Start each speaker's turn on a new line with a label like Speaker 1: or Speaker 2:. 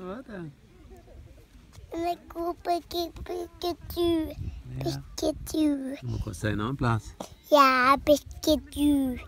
Speaker 1: det?
Speaker 2: Den er god på Pikachu.
Speaker 1: Ja.
Speaker 2: Pikachu.
Speaker 1: Du må gå- si en annen plass.
Speaker 2: Ja, Pikachu.